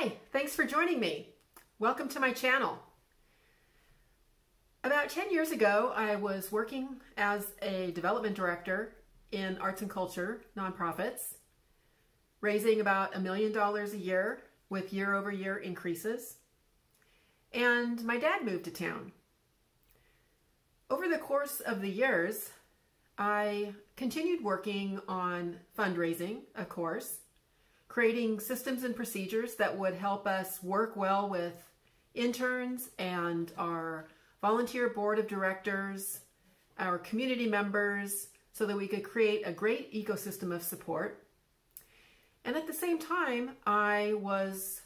Hi, thanks for joining me. Welcome to my channel. About 10 years ago, I was working as a development director in arts and culture nonprofits, raising about a million dollars a year with year over year increases. And my dad moved to town. Over the course of the years, I continued working on fundraising, of course, creating systems and procedures that would help us work well with interns and our volunteer board of directors, our community members, so that we could create a great ecosystem of support. And at the same time, I was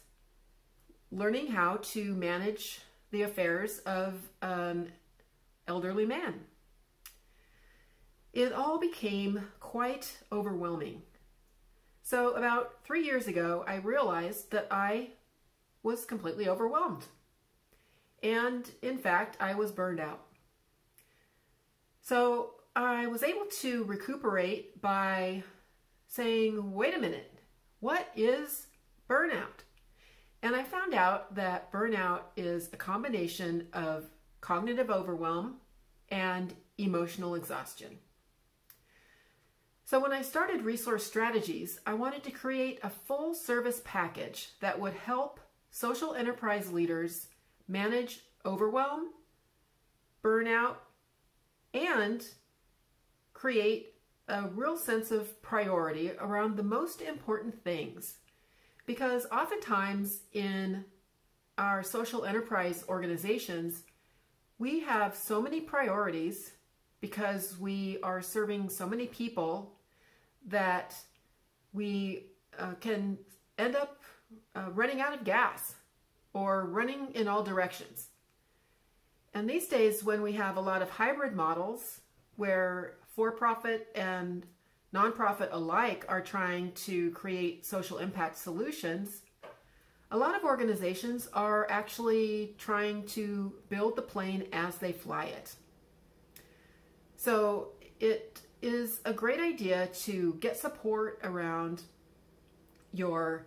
learning how to manage the affairs of an elderly man. It all became quite overwhelming. So about three years ago, I realized that I was completely overwhelmed. And in fact, I was burned out. So I was able to recuperate by saying, wait a minute, what is burnout? And I found out that burnout is a combination of cognitive overwhelm and emotional exhaustion. So when I started Resource Strategies, I wanted to create a full service package that would help social enterprise leaders manage overwhelm, burnout, and create a real sense of priority around the most important things. Because oftentimes in our social enterprise organizations, we have so many priorities because we are serving so many people that we uh, can end up uh, running out of gas or running in all directions. And these days, when we have a lot of hybrid models where for-profit and nonprofit alike are trying to create social impact solutions, a lot of organizations are actually trying to build the plane as they fly it. So it is a great idea to get support around your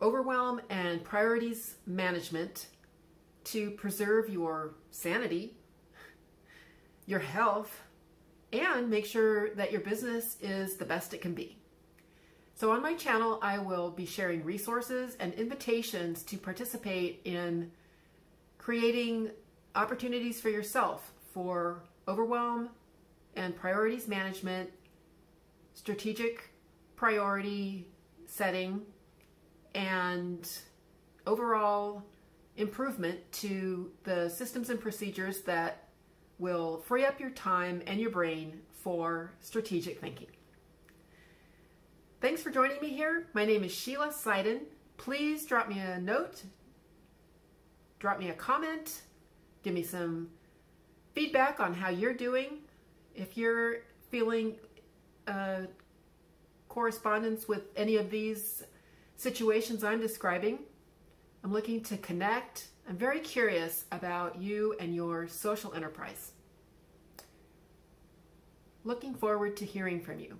overwhelm and priorities management to preserve your sanity, your health, and make sure that your business is the best it can be. So on my channel, I will be sharing resources and invitations to participate in creating opportunities for yourself for overwhelm and priorities management, strategic priority setting, and overall improvement to the systems and procedures that will free up your time and your brain for strategic thinking. Thanks for joining me here. My name is Sheila Siden. Please drop me a note, drop me a comment, give me some feedback on how you're doing. If you're feeling uh, correspondence with any of these situations I'm describing, I'm looking to connect. I'm very curious about you and your social enterprise. Looking forward to hearing from you.